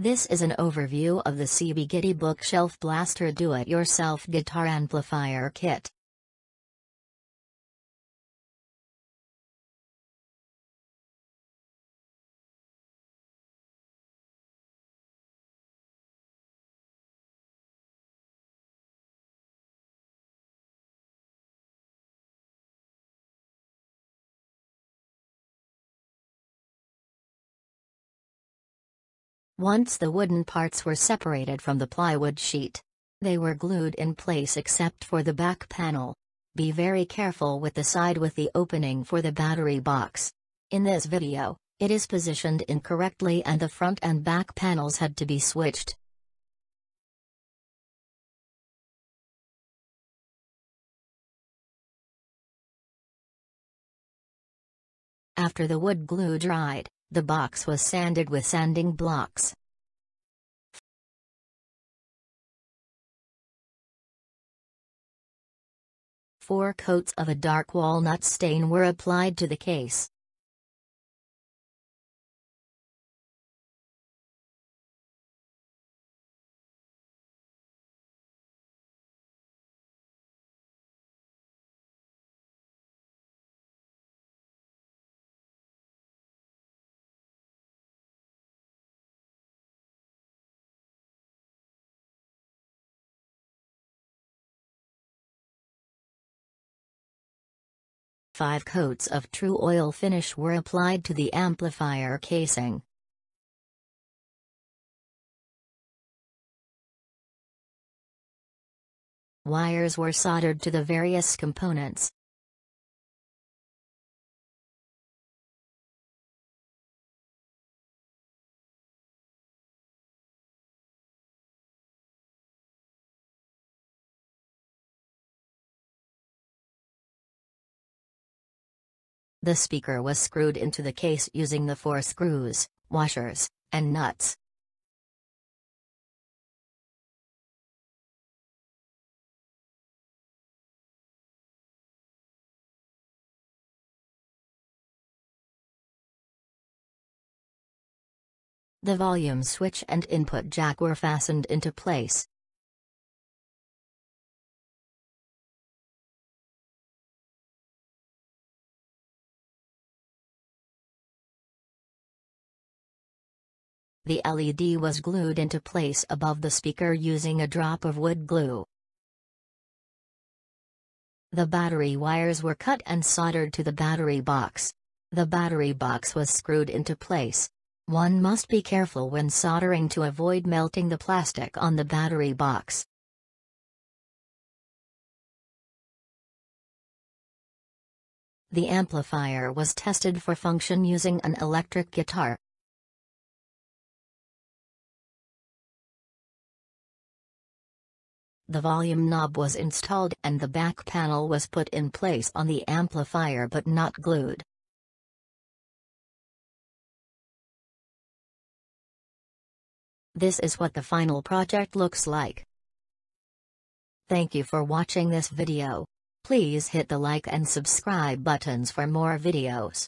This is an overview of the CB Gitty Bookshelf Blaster Do-It-Yourself Guitar Amplifier Kit. Once the wooden parts were separated from the plywood sheet. They were glued in place except for the back panel. Be very careful with the side with the opening for the battery box. In this video, it is positioned incorrectly and the front and back panels had to be switched. After the wood glue dried, the box was sanded with sanding blocks. Four coats of a dark walnut stain were applied to the case. Five coats of Tru-Oil finish were applied to the amplifier casing. Wires were soldered to the various components. The speaker was screwed into the case using the four screws, washers, and nuts. The volume switch and input jack were fastened into place. The LED was glued into place above the speaker using a drop of wood glue. The battery wires were cut and soldered to the battery box. The battery box was screwed into place. One must be careful when soldering to avoid melting the plastic on the battery box. The amplifier was tested for function using an electric guitar. The volume knob was installed and the back panel was put in place on the amplifier but not glued. This is what the final project looks like. Thank you for watching this video. Please hit the like and subscribe buttons for more videos.